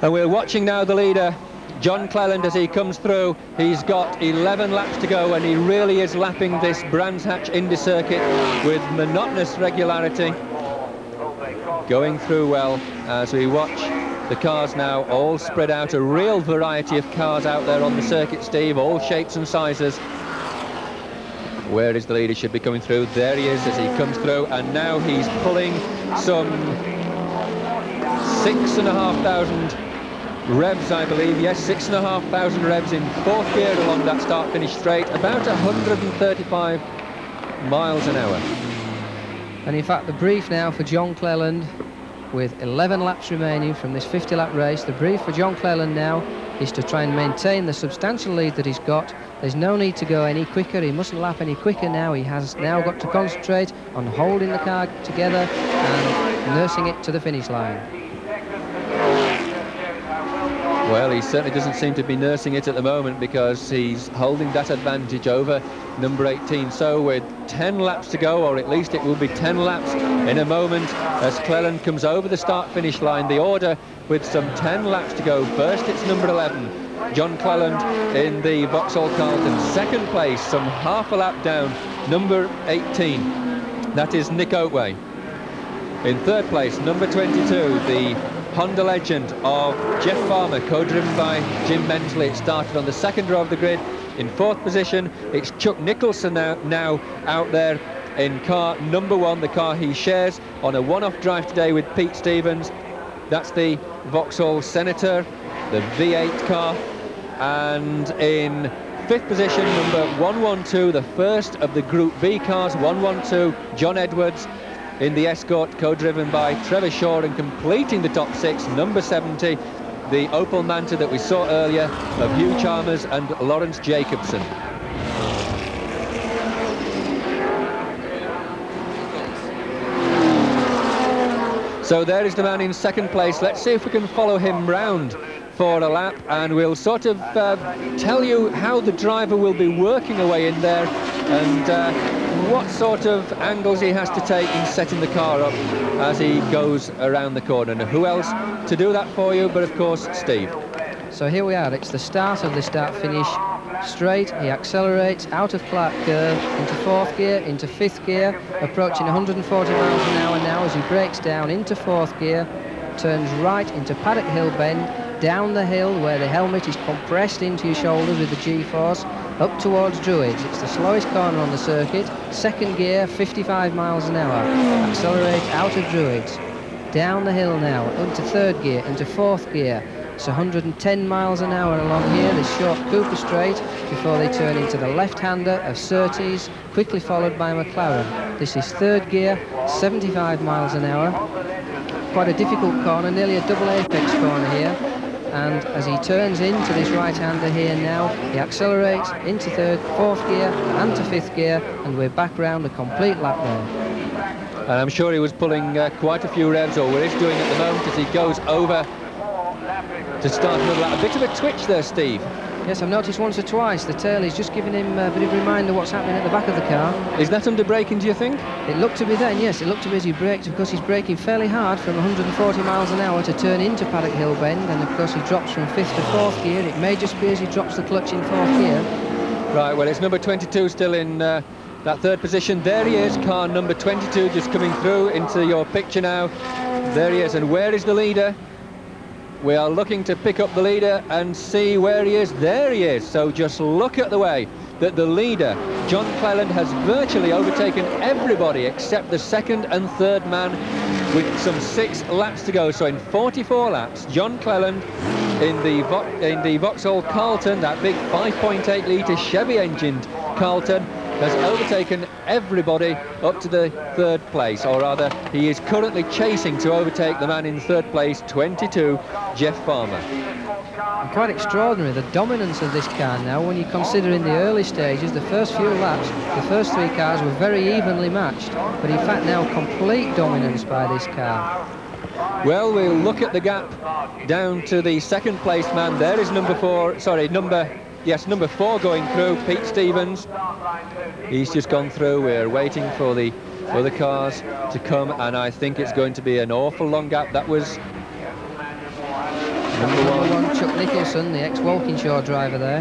[SPEAKER 1] And we're watching now the leader, John Cleland, as he comes through. He's got 11 laps to go, and he really is lapping this Brands Hatch Indy circuit with monotonous regularity. Going through well as we watch the cars now all spread out. A real variety of cars out there on the circuit, Steve, all shapes and sizes. Where is the leader? Should be coming through. There he is as he comes through, and now he's pulling some six and a half thousand revs, I believe. Yes, six and a half thousand revs in fourth gear along that start-finish straight, about 135 miles an hour.
[SPEAKER 2] And in fact, the brief now for John Cleland, with 11 laps remaining from this 50-lap race, the brief for John Cleland now is to try and maintain the substantial lead that he's got. There's no need to go any quicker. He mustn't lap any quicker now. He has now got to concentrate on holding the car together and nursing it to the finish line.
[SPEAKER 1] Well, he certainly doesn't seem to be nursing it at the moment because he's holding that advantage over number 18. So with 10 laps to go, or at least it will be 10 laps in a moment as Cleland comes over the start-finish line. The order with some 10 laps to go. First, it's number 11, John Cleland in the Vauxhall Carlton. Second place, some half a lap down, number 18. That is Nick Otway. In third place, number 22, the Honda legend of Jeff Farmer, co-driven by Jim Mensley. It started on the second row of the grid. In fourth position, it's Chuck Nicholson now, now out there in car number one, the car he shares on a one-off drive today with Pete Stevens. That's the Vauxhall Senator, the V8 car. And in fifth position, number 112, the first of the Group B cars, 112, John Edwards in the Escort, co-driven by Trevor Shaw and completing the top six, number 70, the Opel Manta that we saw earlier of Hugh Chalmers and Lawrence Jacobson. So there is the man in second place. Let's see if we can follow him round for a lap and we'll sort of uh, tell you how the driver will be working away in there and uh, what sort of angles he has to take in setting the car up as he goes around the corner. And who else to do that for you but of course Steve.
[SPEAKER 2] So here we are, it's the start of the start-finish straight, he accelerates out of Clark Curve into fourth gear, into fifth gear, approaching 140 miles an hour now as he brakes down into fourth gear, turns right into Paddock Hill Bend, down the hill where the helmet is compressed into your shoulders with the G-force, up towards Druids. It's the slowest corner on the circuit, second gear, 55 miles an hour, accelerate out of Druids. Down the hill now, into third gear, into fourth gear, it's 110 miles an hour along here, this short Cooper Straight, before they turn into the left-hander of Surtees, quickly followed by McLaren. This is third gear, 75 miles an hour. Quite a difficult corner, nearly a double apex corner here. And as he turns into this right-hander here now, he accelerates into third, fourth gear and to fifth gear, and we're back round a complete lap there.
[SPEAKER 1] And I'm sure he was pulling uh, quite a few revs, or is doing at the moment as he goes over to start another lap. A bit of a twitch there, Steve.
[SPEAKER 2] Yes, I've noticed once or twice the tail is just giving him a bit of a reminder what's happening at the back of the car.
[SPEAKER 1] Is that under braking, do you think?
[SPEAKER 2] It looked to be then, yes. It looked to be as he braked. Of course, he's braking fairly hard from 140 miles an hour to turn into Paddock Hill Bend. And, of course, he drops from fifth to fourth gear. It may just be as he drops the clutch in fourth gear.
[SPEAKER 1] Right, well, it's number 22 still in uh, that third position. There he is, car number 22 just coming through into your picture now. There he is. And where is the leader? We are looking to pick up the leader and see where he is. There he is. So just look at the way that the leader, John Cleland, has virtually overtaken everybody except the second and third man with some six laps to go. So in 44 laps, John Cleland in the, in the Vauxhall Carlton, that big 5.8 litre Chevy engined Carlton, has overtaken everybody up to the third place, or rather, he is currently chasing to overtake the man in third place, 22, Jeff Farmer.
[SPEAKER 2] And quite extraordinary, the dominance of this car now, when you consider in the early stages, the first few laps, the first three cars were very evenly matched, but in fact now complete dominance by this car.
[SPEAKER 1] Well, we'll look at the gap down to the second place man. There is number four, sorry, number yes, number four going through, Pete Stevens. He's just gone through. We're waiting for the other cars to come, and I think it's going to be an awful long gap. That was
[SPEAKER 2] number one. one Chuck Nicholson, the ex-Walkinshaw driver there.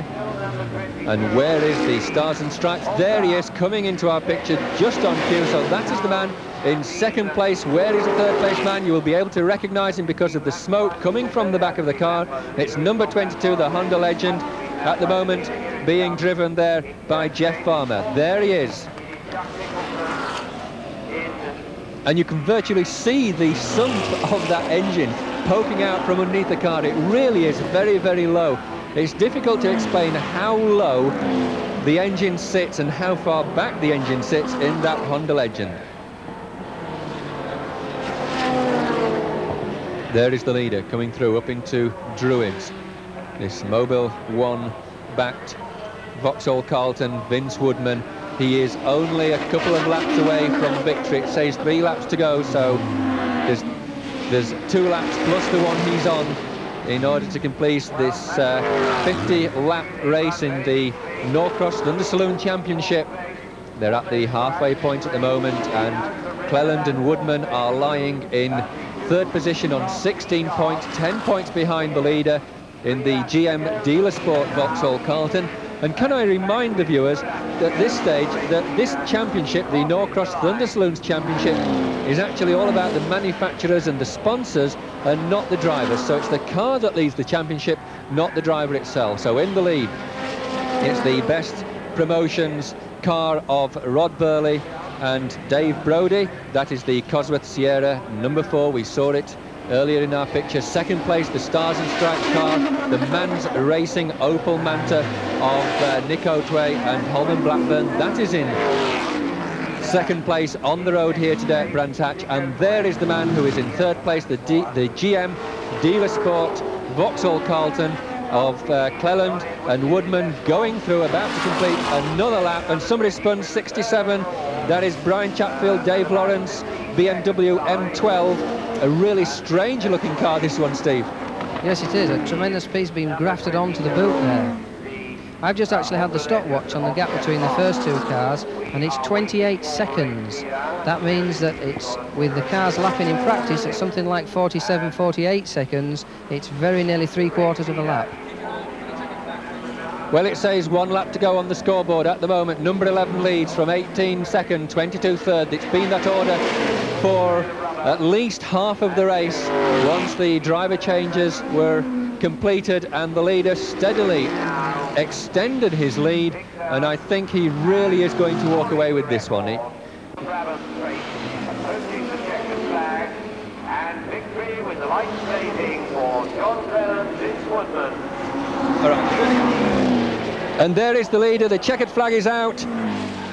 [SPEAKER 1] And where is the Stars and Stripes? There he is, coming into our picture just on cue. So that is the man in second place. Where is the third place man? You will be able to recognise him because of the smoke coming from the back of the car. It's number 22, the Honda legend at the moment being driven there by Jeff Farmer. There he is. And you can virtually see the sump of that engine poking out from underneath the car. It really is very, very low. It's difficult to explain how low the engine sits and how far back the engine sits in that Honda Legend. There is the leader coming through up into Druids. This Mobil 1 backed Vauxhall Carlton, Vince Woodman. He is only a couple of laps away from victory. It says three laps to go, so there's, there's two laps plus the one he's on in order to complete this 50-lap uh, race in the Norcross Thunder Saloon Championship. They're at the halfway point at the moment, and Cleland and Woodman are lying in third position on 16 points, 10 points behind the leader in the GM Dealer Sport Vauxhall Carlton. And can I remind the viewers that this stage, that this championship, the Norcross Thunder Saloons Championship, is actually all about the manufacturers and the sponsors and not the drivers. So it's the car that leads the championship, not the driver itself. So in the lead, it's the best promotions car of Rod Burley and Dave Brodie. That is the Cosworth Sierra number four. We saw it earlier in our picture. Second place, the Stars and Stripes car, the Man's Racing Opel Manta of uh, Nick Otway and Holman Blackburn. That is in second place on the road here today at Brands Hatch. And there is the man who is in third place, the, D the GM Dealer Sport Vauxhall Carlton of uh, Cleland and Woodman going through, about to complete another lap. And somebody spun 67. That is Brian Chatfield, Dave Lawrence, BMW M12. A really strange looking car, this one, Steve.
[SPEAKER 2] Yes, it is. A tremendous piece being grafted onto the boot there. I've just actually had the stopwatch on the gap between the first two cars, and it's 28 seconds. That means that it's, with the cars lapping in practice at something like 47, 48 seconds, it's very nearly three quarters of a lap.
[SPEAKER 1] Well, it says one lap to go on the scoreboard at the moment. Number 11 leads from 18 second, 22 third. It's been that order for at least half of the race once the driver changes were completed and the leader steadily extended his lead and I think he really is going to walk away with this one. And there is the leader, the checkered flag is out.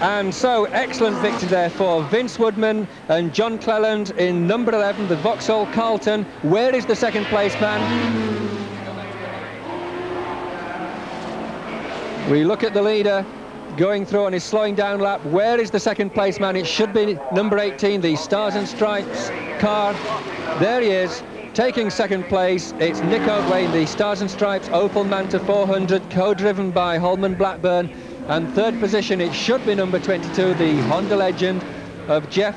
[SPEAKER 1] And so, excellent victory there for Vince Woodman and John Cleland in number 11, the Vauxhall Carlton. Where is the second place man? We look at the leader going through on his slowing down lap. Where is the second place man? It should be number 18, the Stars and Stripes car. There he is, taking second place. It's Nick Otway, the Stars and Stripes Opel Manta 400, co-driven by Holman Blackburn. And third position, it should be number 22, the Honda legend of Jeff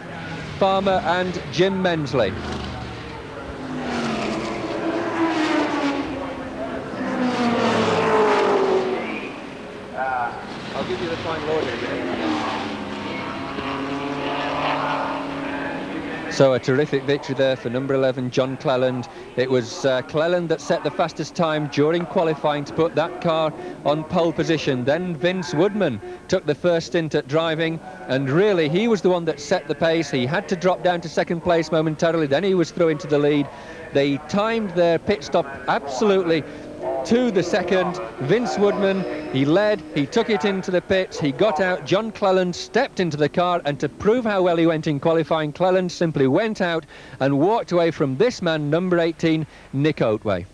[SPEAKER 1] Farmer and Jim Mensley. Uh, give you the final order So a terrific victory there for number 11, John Cleland. It was uh, Cleland that set the fastest time during qualifying to put that car on pole position. Then Vince Woodman took the first stint at driving, and really he was the one that set the pace. He had to drop down to second place momentarily, then he was through into the lead. They timed their pit stop absolutely to the second. Vince Woodman, he led, he took it into the pits, he got out, John Cleland stepped into the car, and to prove how well he went in qualifying, Cleland simply went out and walked away from this man, number 18, Nick Otway.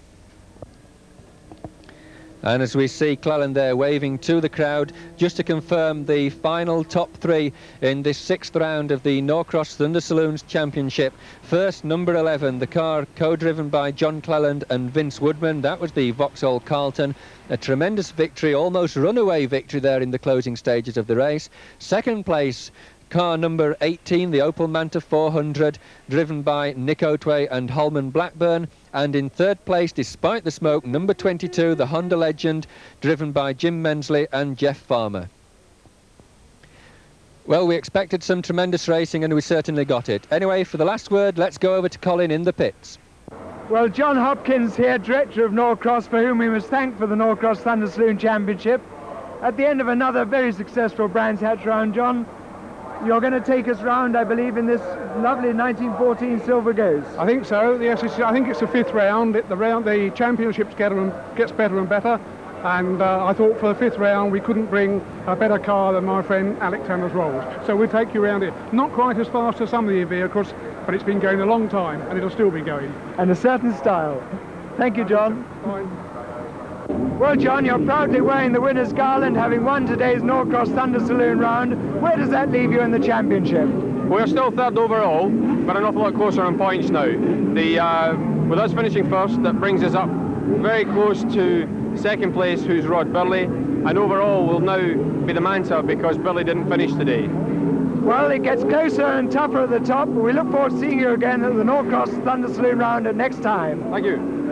[SPEAKER 1] And as we see Cleland there waving to the crowd, just to confirm the final top three in this sixth round of the Norcross Thunder Saloons Championship. First, number 11, the car co-driven by John Cleland and Vince Woodman. That was the Vauxhall Carlton. A tremendous victory, almost runaway victory there in the closing stages of the race. Second place, car number 18, the Opel Manta 400, driven by Nick Otway and Holman Blackburn. And in third place, despite the smoke, number 22, the Honda Legend, driven by Jim Mensley and Jeff Farmer. Well, we expected some tremendous racing, and we certainly got it. Anyway, for the last word, let's go over to Colin in the pits.
[SPEAKER 3] Well, John Hopkins here, director of Norcross, for whom we must thank for the Norcross Thunder Saloon Championship. At the end of another very successful Brands Hatch round, John, you're going to take us round, I believe, in this lovely 1914 Silver Ghost.
[SPEAKER 10] I think so. Yes, I think it's the fifth round. It, the round, the championships get and, gets better and better. And uh, I thought for the fifth round we couldn't bring a better car than my friend Alec Tanner's Rolls. So we'll take you around it. Not quite as fast as some of the vehicles, but it's been going a long time and it'll still be going.
[SPEAKER 3] And a certain style. Thank you, John. Fine. Well, John, you're proudly wearing the winner's garland, having won today's Norcross Thunder Saloon round. Where does that leave you in the championship?
[SPEAKER 11] We're still third overall, but an awful lot closer on points now. The uh, With us finishing first, that brings us up very close to second place, who's Rod Burley, and overall will now be the Manta because Burley didn't finish today.
[SPEAKER 3] Well, it gets closer and tougher at the top. We look forward to seeing you again at the Norcross Thunder Saloon round next time.
[SPEAKER 11] Thank you.